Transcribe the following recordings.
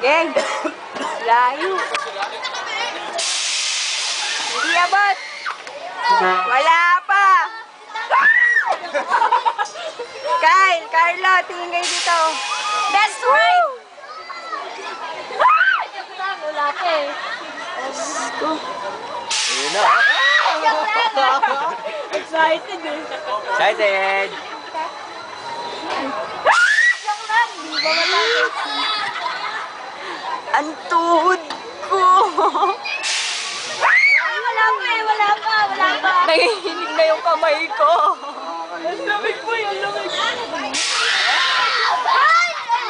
Geng! Layo! Hindi abot! Wala pa! Kyle! Carlo! Tingin kayo dito! That's right! Wala ka eh. Ayun na. Excited eh. Excited! Joke lang, di ba matapos? Ang tuhod ko! Ay, wala pa eh, wala pa, wala pa. Nangihinig na yung kamay ko! Ang lamig po, ang lamig.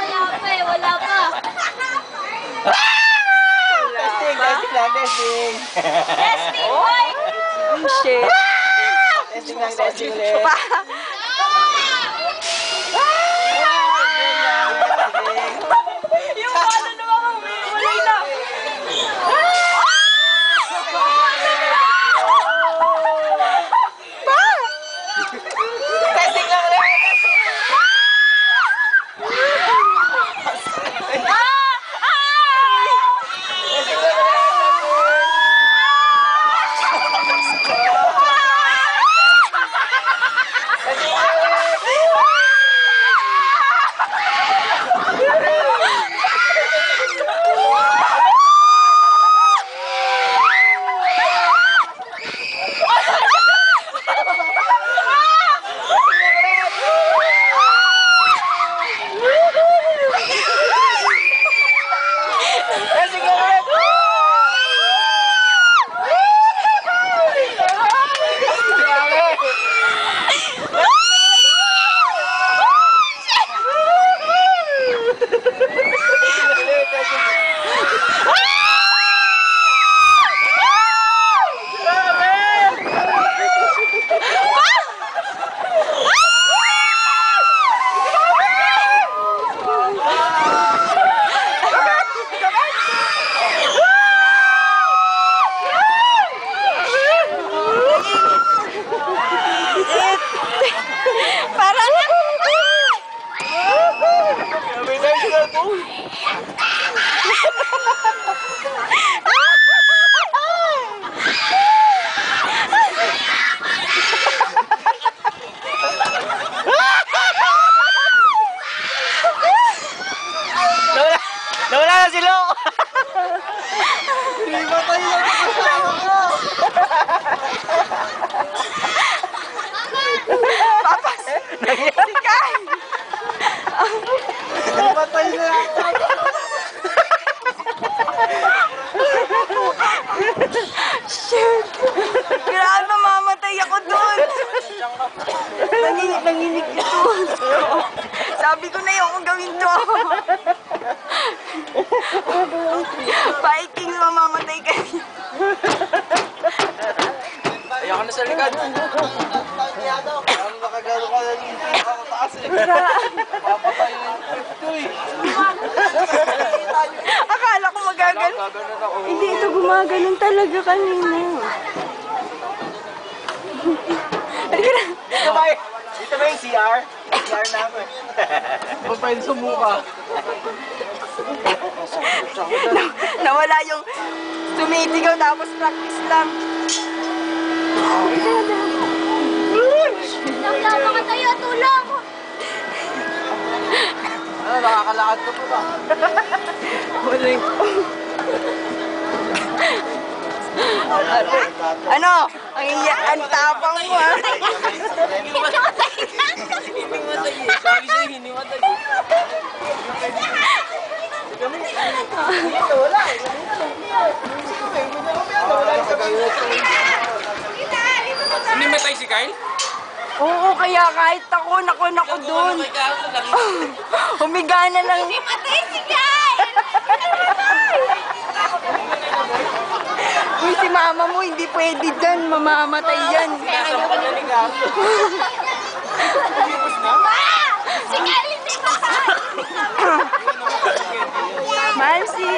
Wala pa eh, wala pa. Testing, testing lang, testing. Testing boy! Oh, shit! testing lang, testing ulit. Na si Lo. Himatay lang ang kasama ko. Papas! Si Kyle! Himatay na. Shit! Grabe, mamamatay ako doon! Nanginig, nanginig ko. Sabi ko na yung gawin to. Vikings, mamamatay ka. Ayoko na sa likod. Ang nakagano ka na taas eh. Papatay yung eh. Akala ko ako. Hindi ito gumaganon talaga kanina. Dito ba yung CR? CR namin. Papain sa mukha. Nawala yung tumitigaw tapos practice lang. Naglabakan tayo, tulong! Ano, nakakalakad ka pa ba? Yung... ano? Ang ang tapang mo ha? Hindi matay eh. Sabi sa'yo, hindi matay eh. Dito, wala eh. Si Kyle? Oo, kaya kahit ako, nako, nako doon. Humiga na lang. Patay si Guy! Uy, si mama mo, hindi pwede dyan. Mamamatay yan. Niya ni Gato. Ma! Si Guy hindi patay! Mansi,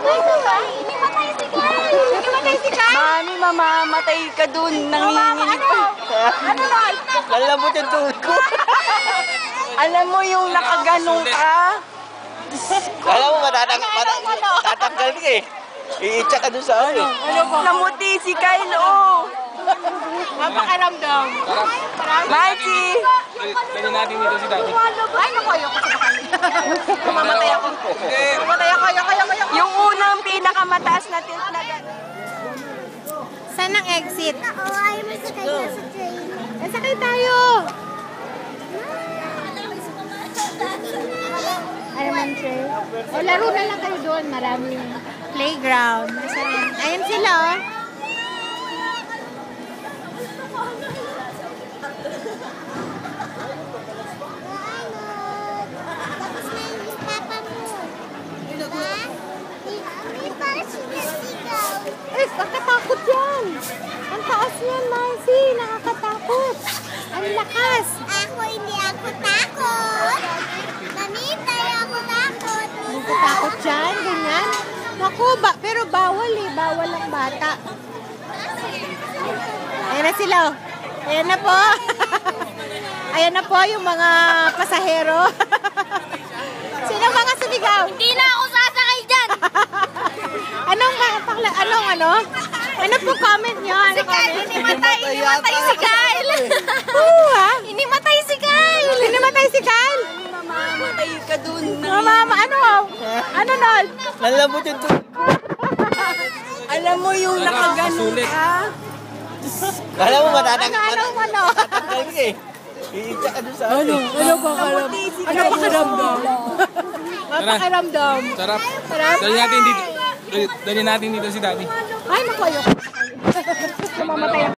Hindi patay si Guy! Hindi patay si Guy! mami, mamamatay ka doon. Nanginginig pa. Ano na? Lalabot yung tuhod ko. Alam mo yung nakaganong ka? Alam mo, matatang, matatang, tatanggal ka eh. Iitsa ka dun sa ano. Namuti si Kyle, oh. Napakaramdam. Marcy! Dali natin dito si Daddy. Ay, naku, ayoko sa bakal. Mamamatay ako. Mamatay ako, ayoko, ayoko, ayoko. Yung unang pinakamataas na tilt na gano'n. Saan ang exit? Oo, ayaw mo sakay na sa train. Eh, sakay tayo. Ano man, Trey? O, laro na lang kayo doon. Maraming playground. Saan? Ayan sila, oh. Tapos na yung Miss Papa mo. Diba? Eh, kakatakot yan. Ang taas yan, Marcy. Nakakatakot. Ang lakas. Ako, hindi ako takot. Mami, tayo ako takot. Nakatakot yan, ganyan. Naku, ba, pero bawal eh. Bawal ang bata. Ayan na sila. oh. Ayan na po. Ayan na po yung mga pasahero. Sino mga sumigaw? Hindi na ako sasakay dyan. Anong mga pakla, anong ano? Ano po comment nyo? Ano Si Kyle, comment? inimatay, inimatay si Kyle. Oo ah. Inimatay si Kyle. Sinimatay si Kyle. Mamamatay ka dun. Mama, ano? Ano nun? Nalambot yung tubig. Alam mo yung nakaganon ka. Alam mo, matatang, Ano, ano, ano? tatanggal ka eh. Iitsa ka dun sa ano. Ano ba karam? Ano pakiramdam? Napakaramdam. Sarap. Sarap. Dali natin dito. Dali natin dito si Daddy. Ay, naku, ayoko. Namamatay ako.